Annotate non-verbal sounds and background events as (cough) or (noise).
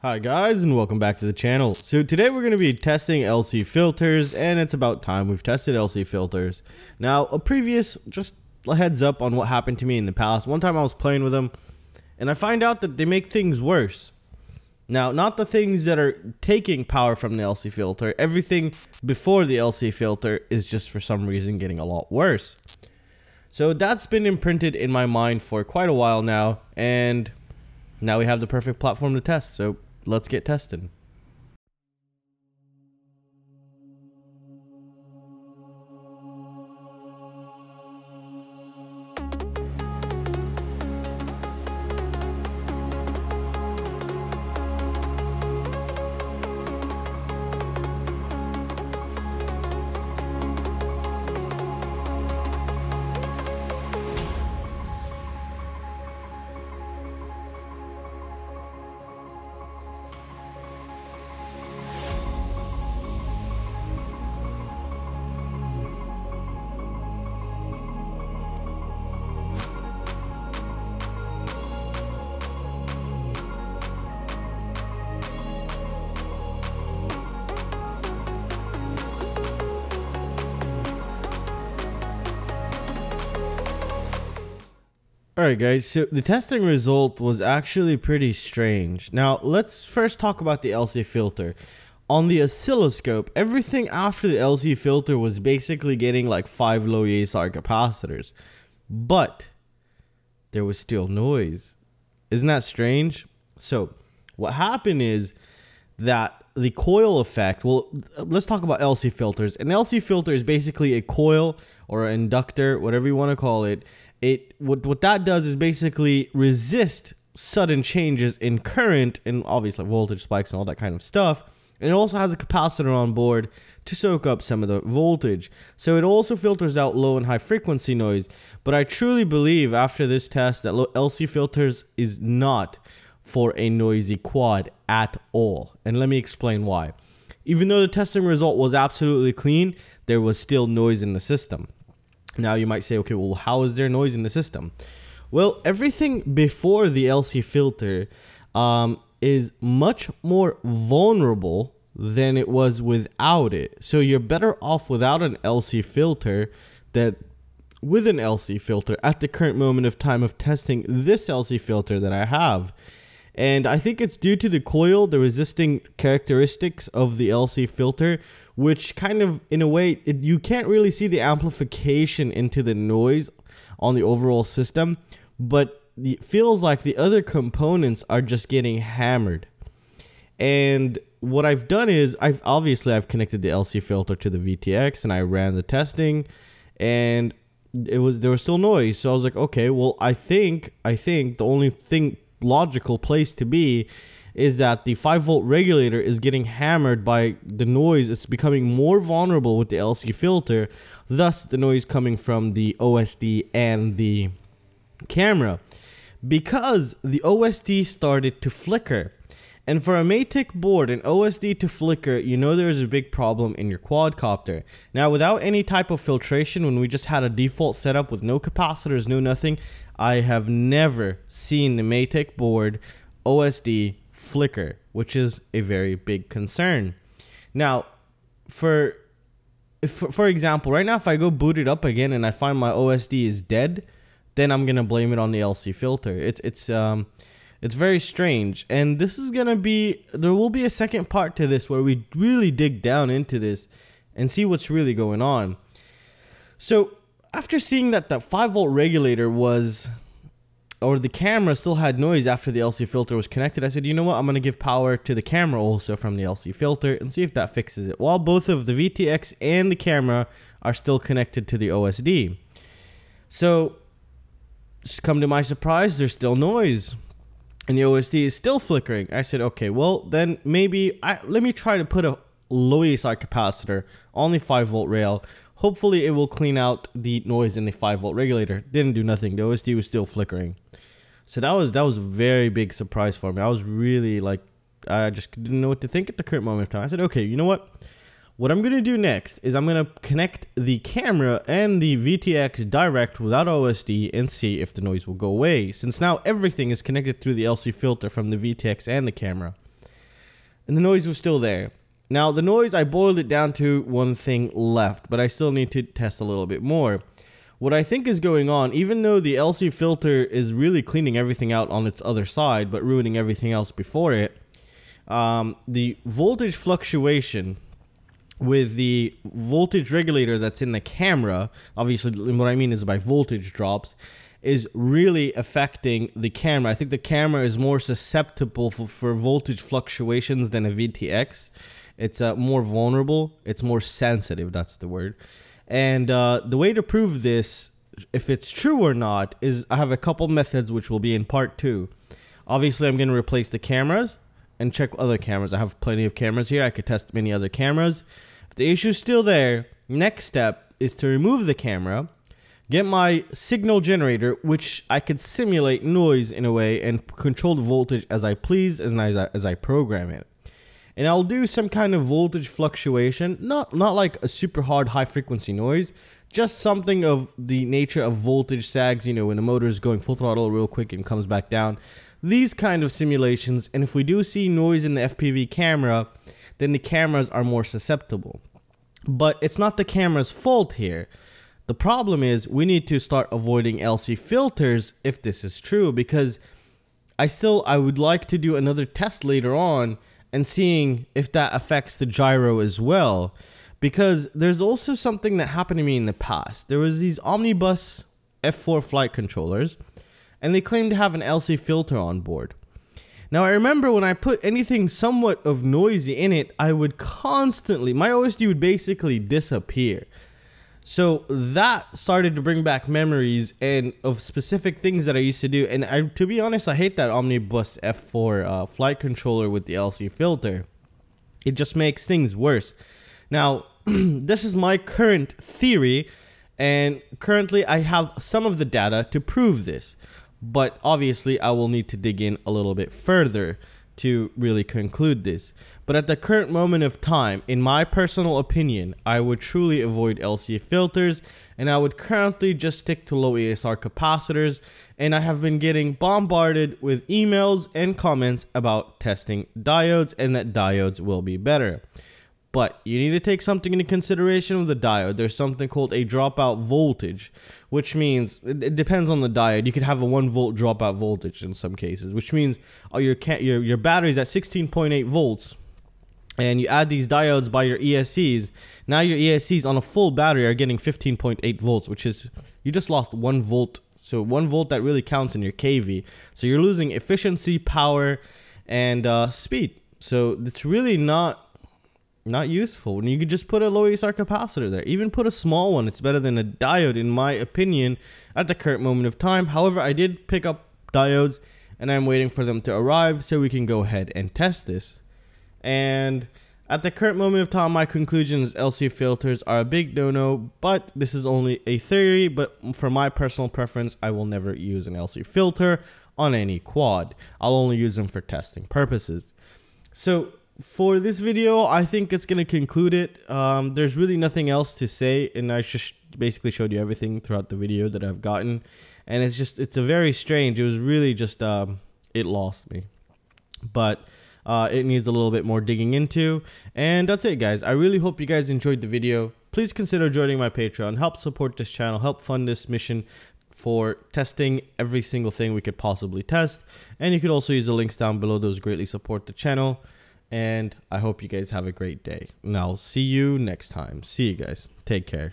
Hi guys and welcome back to the channel. So today we're going to be testing LC filters and it's about time we've tested LC filters. Now a previous just a heads up on what happened to me in the past. One time I was playing with them and I find out that they make things worse. Now not the things that are taking power from the LC filter. Everything before the LC filter is just for some reason getting a lot worse. So that's been imprinted in my mind for quite a while now and now we have the perfect platform to test. So let's get tested. Alright guys, so the testing result was actually pretty strange. Now let's first talk about the LC filter. On the oscilloscope, everything after the LC filter was basically getting like 5 low ESR capacitors. But there was still noise. Isn't that strange? So what happened is that the coil effect, well, let's talk about LC filters. An LC filter is basically a coil or an inductor, whatever you want to call it, it what what that does is basically resist sudden changes in current and obviously voltage spikes and all that kind of stuff. And it also has a capacitor on board to soak up some of the voltage. So it also filters out low and high frequency noise. But I truly believe after this test that LC filters is not for a noisy quad at all. And let me explain why. Even though the testing result was absolutely clean, there was still noise in the system. Now you might say, okay, well, how is there noise in the system? Well, everything before the LC filter um, is much more vulnerable than it was without it. So you're better off without an LC filter that with an LC filter at the current moment of time of testing this LC filter that I have. And I think it's due to the coil, the resisting characteristics of the LC filter, which kind of, in a way, it, you can't really see the amplification into the noise on the overall system, but it feels like the other components are just getting hammered. And what I've done is I've obviously I've connected the LC filter to the VTX and I ran the testing and it was there was still noise. So I was like, okay, well I think I think the only thing logical place to be is that the 5 volt regulator is getting hammered by the noise. It's becoming more vulnerable with the LC filter, thus the noise coming from the OSD and the camera. Because the OSD started to flicker. And for a Matek board, an OSD to flicker, you know there's a big problem in your quadcopter. Now, without any type of filtration, when we just had a default setup with no capacitors, no nothing, I have never seen the Matek board OSD flicker, which is a very big concern. Now, for if, for example, right now if I go boot it up again and I find my OSD is dead, then I'm gonna blame it on the LC filter. It's it's um it's very strange, and this is gonna be there will be a second part to this where we really dig down into this and see what's really going on. So after seeing that the 5 volt regulator was or the camera still had noise after the LC filter was connected, I said, you know what, I'm going to give power to the camera also from the LC filter and see if that fixes it. While both of the VTX and the camera are still connected to the OSD. So, come to my surprise, there's still noise. And the OSD is still flickering. I said, okay, well, then maybe I, let me try to put a low ESR capacitor on the 5 volt rail Hopefully it will clean out the noise in the 5 volt regulator. Didn't do nothing. The OSD was still flickering. So that was that was a very big surprise for me. I was really like I just didn't know what to think at the current moment of time. I said, okay, you know what? What I'm going to do next is I'm going to connect the camera and the VTX direct without OSD and see if the noise will go away, since now everything is connected through the LC filter from the VTX and the camera. And the noise was still there. Now, the noise, I boiled it down to one thing left, but I still need to test a little bit more. What I think is going on, even though the LC filter is really cleaning everything out on its other side, but ruining everything else before it, um, the voltage fluctuation with the voltage regulator that's in the camera, obviously what I mean is by voltage drops, is really affecting the camera. I think the camera is more susceptible for, for voltage fluctuations than a VTX. It's uh, more vulnerable. It's more sensitive. That's the word. And uh, the way to prove this, if it's true or not, is I have a couple methods which will be in part two. Obviously, I'm going to replace the cameras and check other cameras. I have plenty of cameras here. I could test many other cameras. If the issue is still there, next step is to remove the camera, get my signal generator, which I could simulate noise in a way and control the voltage as I please as I, as I program it. And I'll do some kind of voltage fluctuation, not not like a super hard high frequency noise, just something of the nature of voltage sags, you know, when the motor is going full throttle real quick and comes back down. These kind of simulations and if we do see noise in the FPV camera then the cameras are more susceptible. But it's not the camera's fault here. The problem is we need to start avoiding LC filters if this is true because I still I would like to do another test later on and seeing if that affects the gyro as well because there's also something that happened to me in the past there was these omnibus F4 flight controllers and they claim to have an LC filter on board. Now I remember when I put anything somewhat of noisy in it, I would constantly, my OSD would basically disappear. So that started to bring back memories and of specific things that I used to do. And I, to be honest, I hate that Omnibus F4 uh, flight controller with the LC filter. It just makes things worse. Now, (clears throat) this is my current theory, and currently I have some of the data to prove this but obviously I will need to dig in a little bit further to really conclude this. But at the current moment of time, in my personal opinion, I would truly avoid LC filters and I would currently just stick to low ESR capacitors. And I have been getting bombarded with emails and comments about testing diodes and that diodes will be better. But you need to take something into consideration with the diode. There's something called a dropout voltage, which means it, depends on the diode. You could have a one volt dropout voltage in some cases, which means oh, your your your battery's at 16.8 volts, and you add these diodes by your ESCs. Now your ESCs on a full battery are getting 15.8 volts, which is you just lost one volt. So one volt that really counts in your KV. So you're losing efficiency, power, and uh, speed. So it's really not not useful. When you could just put a low ESR capacitor there, even put a small one, it's better than a diode, in my opinion, at the current moment of time. However, I did pick up diodes, and I'm waiting for them to arrive so we can go ahead and test this. And at the current moment of time, my conclusion is LC filters are a big no-no, but this is only a theory. But for my personal preference, I will never use an LC filter on any quad. I'll only use them for testing purposes. So for this video, I think it's going to conclude it. Um, there's really nothing else to say, and I just basically showed you everything throughout the video that I've gotten. And it's just, it's a very strange, it was really just, um, it lost me. But uh, it needs a little bit more digging into. And that's it, guys. I really hope you guys enjoyed the video. Please consider joining my Patreon. Help support this channel. Help fund this mission for testing every single thing we could possibly test. And you could also use the links down below. Those greatly support the channel. And I hope you guys have a great day. And I'll see you next time. See you guys. Take care.